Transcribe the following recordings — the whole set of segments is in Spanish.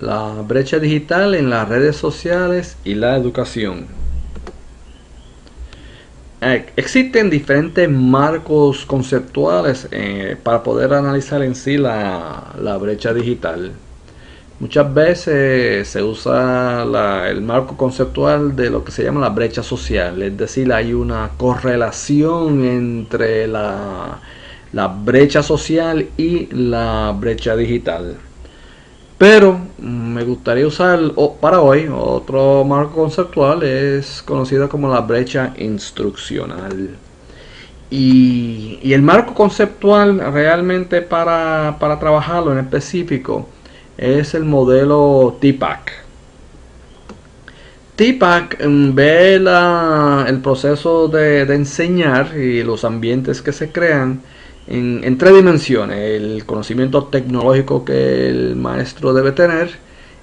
la brecha digital en las redes sociales y la educación. Eh, existen diferentes marcos conceptuales eh, para poder analizar en sí la, brecha digital. Muchas veces se usa el marco conceptual de lo que se llama la brecha social, es decir, hay una correlación entre la brecha social y la brecha digital. Pero mm, me gustaría usar para hoy otro marco conceptual, es conocido como la brecha instruccional. Y, el marco conceptual realmente para, trabajarlo en específico es el modelo TPAC. TPAC mm, ve el proceso de enseñar y los ambientes que se crean en, tres dimensiones. El conocimiento tecnológico que el maestro debe tener,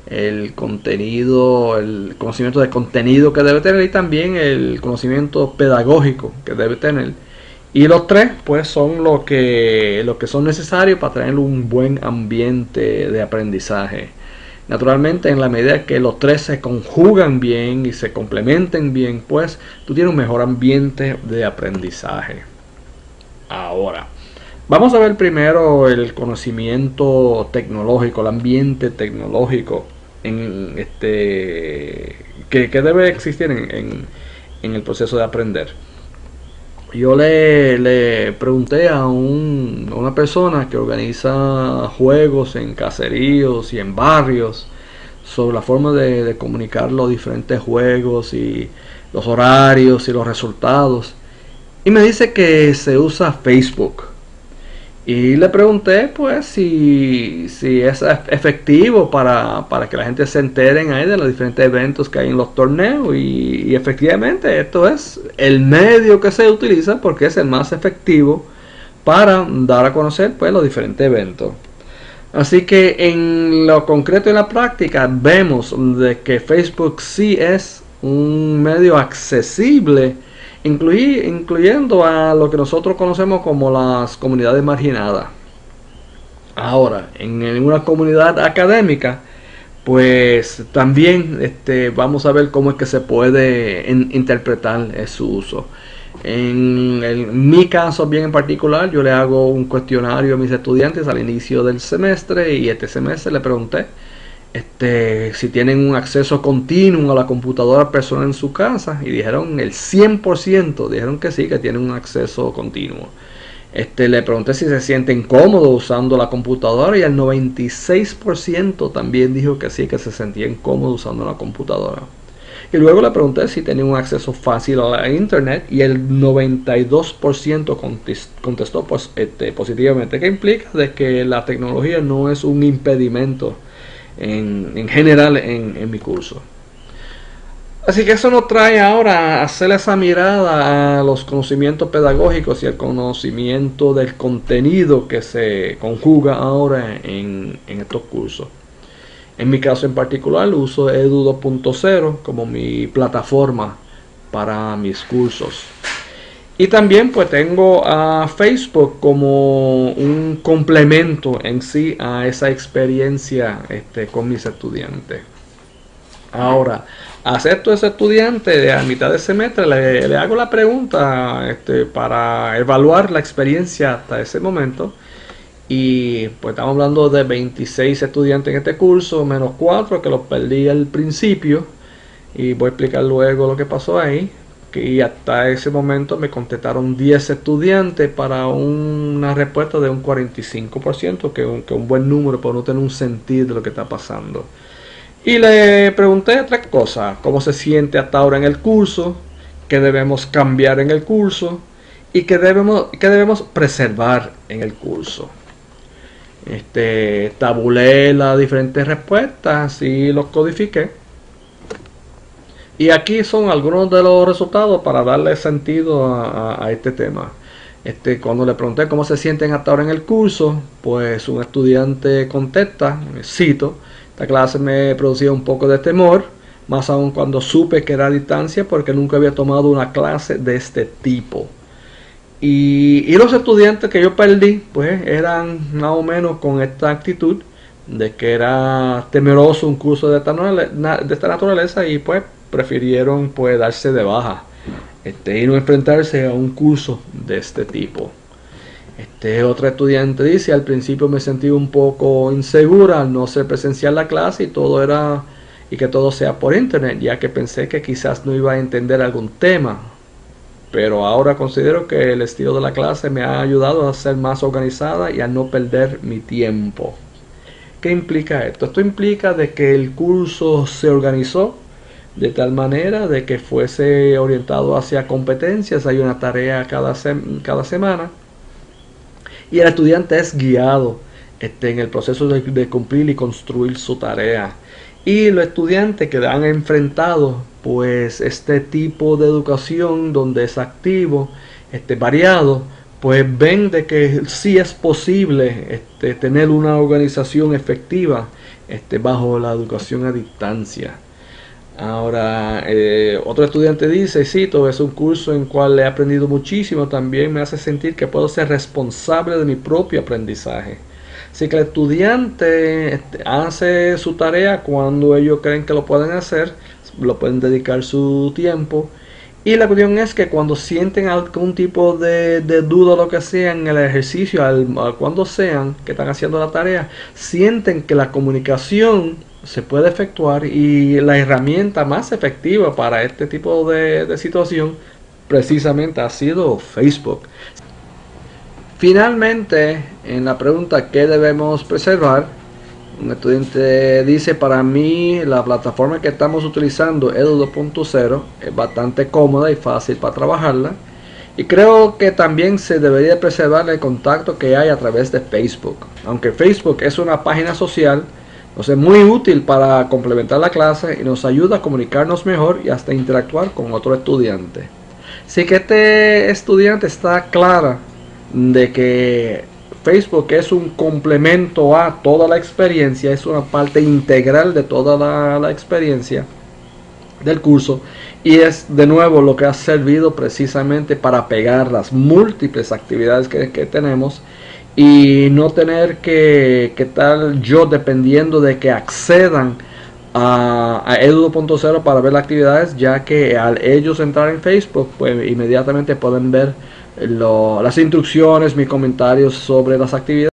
el contenido, el conocimiento de contenido que debe tener y también el conocimiento pedagógico que debe tener. Y los tres, pues, son lo que, lo que son necesarios para tener un buen ambiente de aprendizaje. Naturalmente, en la medida que los tres se conjugan bien y se complementen bien, pues tú tienes un mejor ambiente de aprendizaje. Ahora, Vamos a ver primero el conocimiento tecnológico, el ambiente tecnológico en este que, debe existir en, el proceso de aprender. Yo le, pregunté a, una persona que organiza juegos en caseríos y en barrios sobre la forma de, de comunicar los diferentes juegos y los horarios y los resultados. Y me dice que se usa Facebook y le pregunté pues si, si es efectivo para, que la gente se enteren ahí de los diferentes eventos que hay en los torneos y, efectivamente esto es el medio que se utiliza porque es el más efectivo para dar a conocer pues los diferentes eventos. Así que en lo concreto y en la práctica vemos de que Facebook sí es un medio accesible incluyendo a lo que nosotros conocemos como las comunidades marginadas. Ahora, en, una comunidad académica, pues también este, vamos a ver cómo es que se puede interpretar su uso. En, en, mi caso, bien en particular, yo le hago un cuestionario a mis estudiantes al inicio del semestre y este semestre le pregunté este, si tienen un acceso continuo a la computadora personal en su casa y dijeron el 100% dijeron que sí, que tienen un acceso continuo. Este, le pregunté si se sienten cómodos usando la computadora y el 96% también dijo que sí, que se sentían cómodos usando la computadora. Y luego le pregunté si tenían un acceso fácil a la internet y el 92% contestó pues, este, positivamente, que implica de que la tecnología no es un impedimento en, general en, mi curso. Así que eso nos trae ahora a hacer esa mirada a los conocimientos pedagógicos y el conocimiento del contenido que se conjuga ahora en, en estos cursos. En mi caso en particular uso Edu 2.0 como mi plataforma para mis cursos. Y también pues tengo a Facebook como un complemento en sí a esa experiencia este, con mis estudiantes. Ahora, acepto a ese estudiante a mitad de semestre, le, hago la pregunta este, para evaluar la experiencia hasta ese momento. Y pues estamos hablando de 26 estudiantes en este curso, menos 4 que los perdí al principio. Y voy a explicar luego lo que pasó ahí y hasta ese momento me contestaron 10 estudiantes para una respuesta de un 45%, que es un, buen número para no tener un sentido de lo que está pasando. Y le pregunté otra cosa, cómo se siente hasta ahora en el curso, qué debemos cambiar en el curso y qué debemos, qué debemos preservar en el curso. Este, tabulé las diferentes respuestas y los codifiqué y aquí son algunos de los resultados para darle sentido a, este tema. Este, cuando le pregunté cómo se sienten hasta ahora en el curso, pues un estudiante contesta, cito, esta clase me producía un poco de temor, más aún cuando supe que era a distancia porque nunca había tomado una clase de este tipo. Y, y los estudiantes que yo perdí, pues eran más o menos con esta actitud de que era temeroso un curso de esta, de esta naturaleza y pues prefirieron pues darse de baja este, y no enfrentarse a un curso de este tipo. Este otro estudiante dice, al principio me sentí un poco insegura al no ser presencial la clase y todo era y que todo sea por internet, ya que pensé que quizás no iba a entender algún tema. Pero ahora considero que el estilo de la clase me ha ayudado a ser más organizada y a no perder mi tiempo. ¿Qué implica esto? Esto implica de que el curso se organizó de tal manera de que fuese orientado hacia competencias. Hay una tarea cada, cada semana y el estudiante es guiado este, en el proceso de, cumplir y construir su tarea. Y los estudiantes que han enfrentado pues este tipo de educación donde es activo, este, variado, pues ven de que sí es posible este, tener una organización efectiva este, bajo la educación a distancia. Ahora, eh, otro estudiante dice, todo es un curso en cual he aprendido muchísimo, también me hace sentir que puedo ser responsable de mi propio aprendizaje. Que el estudiante este, hace su tarea cuando ellos creen que lo pueden hacer, lo pueden dedicar su tiempo. Y la cuestión es que cuando sienten algún tipo de, duda o lo que sea en el ejercicio, al, cuando sean que están haciendo la tarea, sienten que la comunicación se puede efectuar y la herramienta más efectiva para este tipo de, situación precisamente ha sido Facebook. Finalmente, en la pregunta ¿qué debemos preservar? Un estudiante dice, para mí la plataforma que estamos utilizando, Edu 2.0, es bastante cómoda y fácil para trabajarla. Y creo que también se debería preservar el contacto que hay a través de Facebook. Aunque Facebook es una página social, es muy útil para complementar la clase y nos ayuda a comunicarnos mejor y hasta interactuar con otro estudiante. Así que este estudiante está clara de que Facebook es un complemento a toda la experiencia, es una parte integral de toda la, experiencia del curso y es de nuevo lo que ha servido precisamente para pegar las múltiples actividades que, tenemos y no tener que, que estar yo dependiendo de que accedan a, a edu.0 para ver las actividades, ya que al ellos entrar en Facebook, pues inmediatamente pueden ver las instrucciones, mis comentarios sobre las actividades.